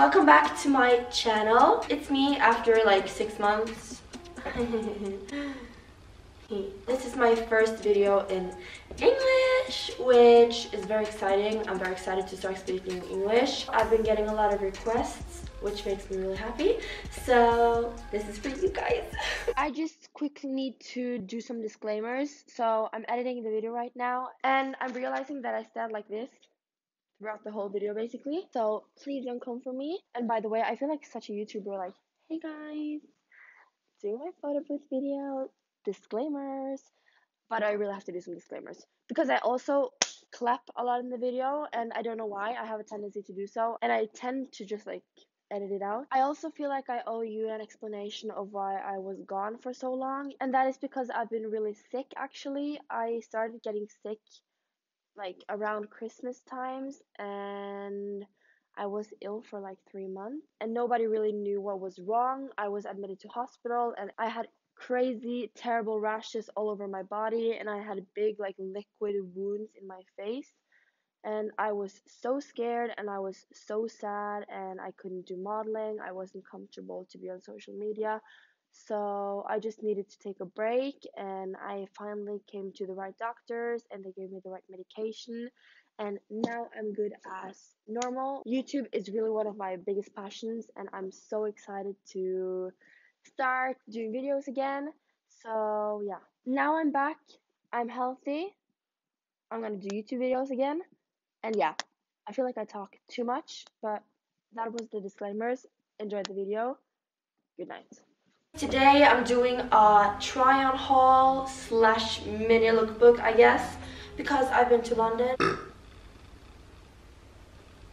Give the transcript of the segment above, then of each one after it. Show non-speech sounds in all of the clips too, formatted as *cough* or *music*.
Welcome back to my channel. It's me after like six months. *laughs* this is my first video in English, which is very exciting. I'm very excited to start speaking English. I've been getting a lot of requests, which makes me really happy. So this is for you guys. *laughs* I just quickly need to do some disclaimers. So I'm editing the video right now, and I'm realizing that I stand like this throughout the whole video basically. So please don't come for me. And by the way, I feel like such a YouTuber like, hey guys, doing my photo booth video, disclaimers. But I really have to do some disclaimers because I also clap a lot in the video and I don't know why. I have a tendency to do so and I tend to just like edit it out. I also feel like I owe you an explanation of why I was gone for so long, and that is because I've been really sick actually. I started getting sick like around Christmas times and I was ill for like 3 months and nobody really knew what was wrong. I was admitted to hospital and I had crazy terrible rashes all over my body and I had big like liquid wounds in my face and I was so scared and I was so sad and I couldn't do modeling. I wasn't comfortable to be on social media. So I just needed to take a break and I finally came to the right doctors and they gave me the right medication and now I'm good as normal. YouTube is really one of my biggest passions and I'm so excited to start doing videos again. So yeah, now I'm back. I'm healthy. I'm gonna do YouTube videos again. And yeah, I feel like I talk too much, but that was the disclaimers. Enjoy the video. Good night. Today I'm doing a try on haul slash mini lookbook I guess because I've been to London.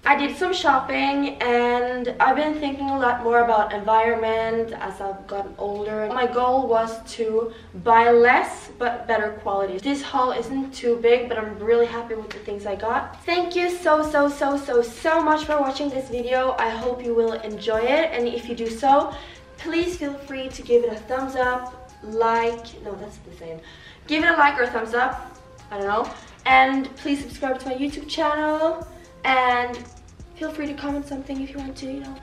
I did some shopping and I've been thinking a lot more about environment as I've gotten older. My goal was to buy less but better quality. This haul isn't too big but I'm really happy with the things I got. Thank you so so so so so much for watching this video. I hope you will enjoy it and if you do so please feel free to give it a thumbs up, like, no that's the same. Give it a like or a thumbs up, I don't know. And please subscribe to my YouTube channel and feel free to comment something if you want to, you know.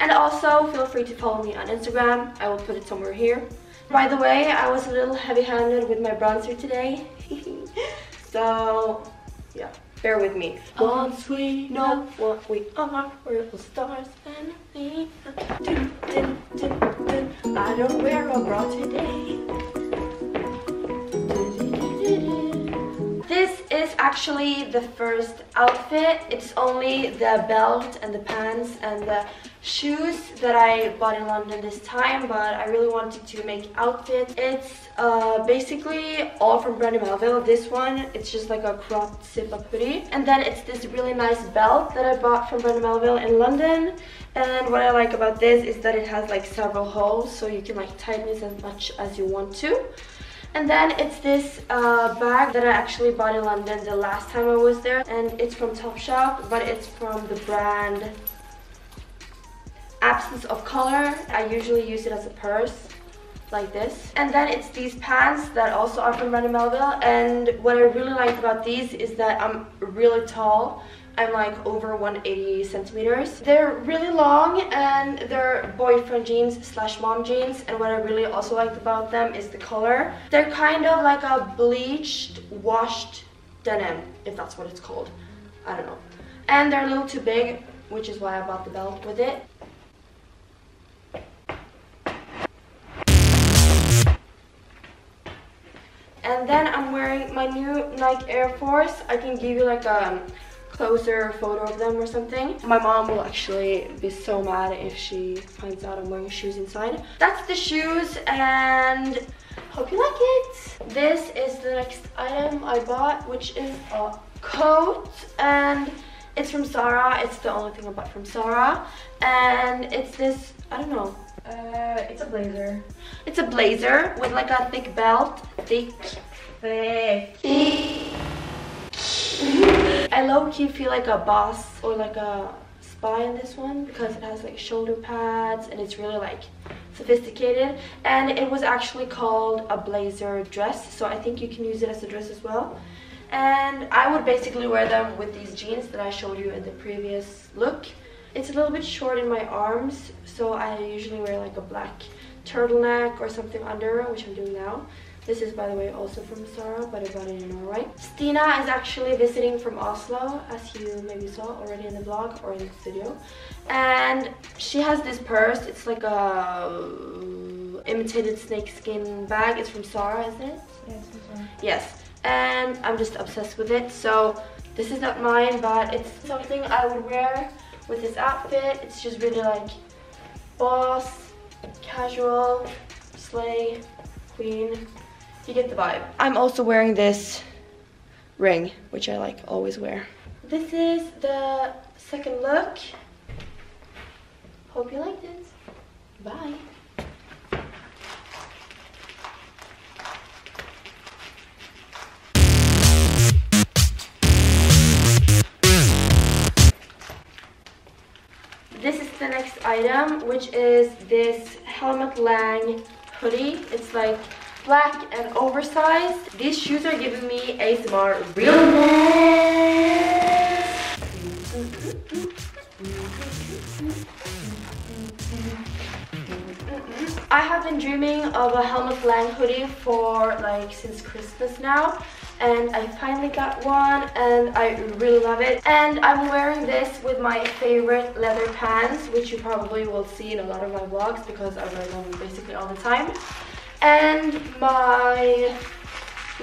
And also feel free to follow me on Instagram. I will put it somewhere here. By the way, I was a little heavy-handed with my bronzer today. *laughs* so, yeah, bear with me. Once we know what we are, we're the stars and me. I don't wear a bra today. This is actually the first outfit. It's only the belt and the pants and the shoes that I bought in London this time, but I really wanted to make outfits. It's uh, basically all from Brandy Melville. This one, it's just like a cropped zip-up hoodie. And then it's this really nice belt that I bought from Brandy Melville in London. And what I like about this is that it has like several holes, so you can like tighten it as much as you want to. And then it's this uh, bag that I actually bought in London the last time I was there. And it's from Topshop, but it's from the brand Absence of Color. I usually use it as a purse like this. And then it's these pants that also are from Brandy Melville. And what I really like about these is that I'm really tall. I'm like over 180 centimeters. They're really long and they're boyfriend jeans slash mom jeans. And what I really also liked about them is the color. They're kind of like a bleached, washed denim, if that's what it's called. I don't know. And they're a little too big, which is why I bought the belt with it. Then I'm wearing my new Nike Air Force. I can give you like a closer photo of them or something. My mom will actually be so mad if she finds out I'm wearing shoes inside. That's the shoes and hope you like it. This is the next item I bought, which is a coat and it's from Zara. It's the only thing I bought from Zara. And it's this, I don't know. Uh, it's a blazer. It's a blazer with like a thick belt. Thick. Thick. I low-key feel like a boss or like a spy in this one because it has like shoulder pads and it's really like sophisticated and it was actually called a blazer dress so I think you can use it as a dress as well and I would basically wear them with these jeans that I showed you in the previous look It's a little bit short in my arms, so I usually wear like a black turtleneck or something under, which I'm doing now. This is, by the way, also from Zara, but I got it in Norway. Stina is actually visiting from Oslo, as you maybe saw already in the vlog or in the studio. And she has this purse. It's like a imitated snakeskin bag. It's from Zara, isn't it? Yes, Yes. And I'm just obsessed with it. So this is not mine, but it's something I would wear with this outfit. It's just really like boss, casual, slay, queen. You get the vibe. I'm also wearing this ring, which I like always wear. This is the second look. Hope you liked it. Bye. The next item, which is this Helmut Lang hoodie. It's like black and oversized. These shoes are giving me ASMR realness. I have been dreaming of a Helmut Lang hoodie for like since Christmas now and I finally got one and I really love it. And I'm wearing this with my favorite leather pants which you probably will see in a lot of my vlogs because I wear them basically all the time. And my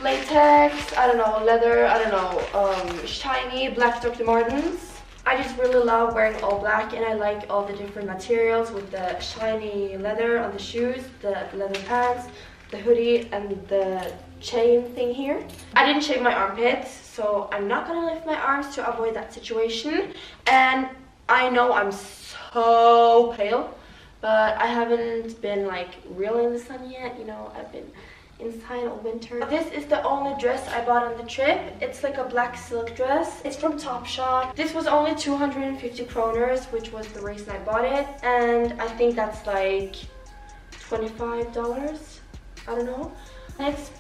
latex, I don't know, leather, I don't know, um, shiny black Dr. Martens. I just really love wearing all black and I like all the different materials with the shiny leather on the shoes, the leather pants, the hoodie and the chain thing here. I didn't shave my armpits so I'm not gonna lift my arms to avoid that situation and I know I'm so pale but I haven't been like real in the sun yet, you know, I've been inside all winter. This is the only dress I bought on the trip. It's like a black silk dress. It's from Topshop. This was only 250 kroners, which was the reason I bought it. And I think that's like $25. I don't know. And it's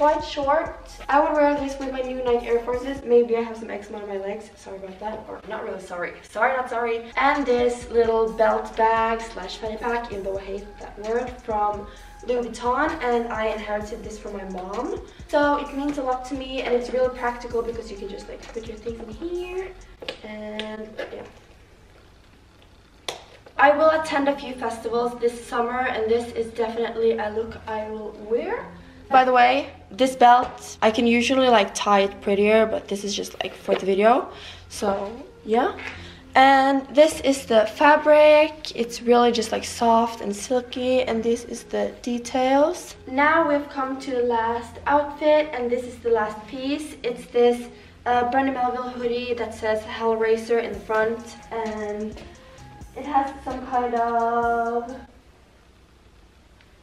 quite short. I would wear this with my new Nike Air Forces. Maybe I have some eczema on my legs. Sorry about that. Or not really sorry. Sorry, not sorry. And this little belt bag slash fanny pack, even though I hate that word, from Louis Vuitton and I inherited this from my mom. So it means a lot to me and it's really practical because you can just like put your things in here and yeah. I will attend a few festivals this summer and this is definitely a look I will wear. By the way, this belt, I can usually like tie it prettier, but this is just like for the video. So yeah. And this is the fabric. It's really just like soft and silky. And this is the details. Now we've come to the last outfit and this is the last piece. It's this uh, Brandy Melville hoodie that says Hellraiser in the front. And it has some kind of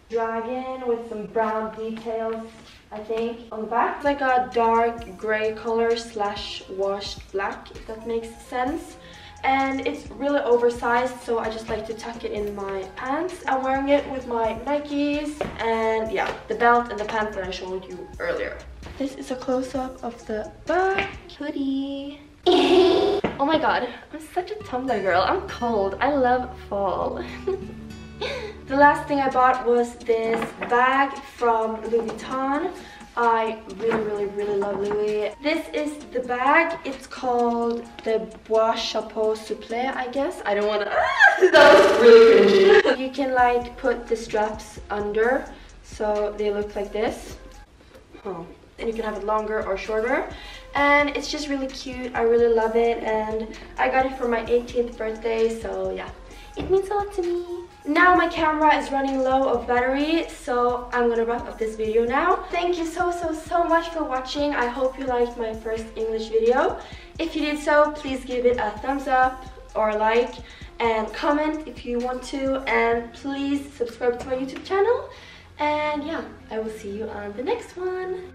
dragon with some brown details I think on the back. It's like a dark gray color slash washed black if that makes sense and it's really oversized so I just like to tuck it in my pants. I'm wearing it with my Nikes and yeah, the belt and the pants that I showed you earlier. This is a close-up of the back hoodie. *laughs* oh my god, I'm such a Tumblr girl. I'm cold. I love fall. *laughs* the last thing I bought was this bag from Louis Vuitton. I really, really, really love Louis. This is the bag. It's called the Bois Chapeau Souple, I guess. I don't want to... *laughs* that was really cringy. you can like put the straps under so they look like this. Oh. And you can have it longer or shorter. And it's just really cute. I really love it. And I got it for my 18th birthday. So yeah, it means a lot to me. Now my camera is running low of battery, so I'm gonna wrap up this video now. Thank you so, so, so much for watching. I hope you liked my first English video. If you did so, please give it a thumbs up or like and comment if you want to. And please subscribe to my YouTube channel. And yeah, I will see you on the next one.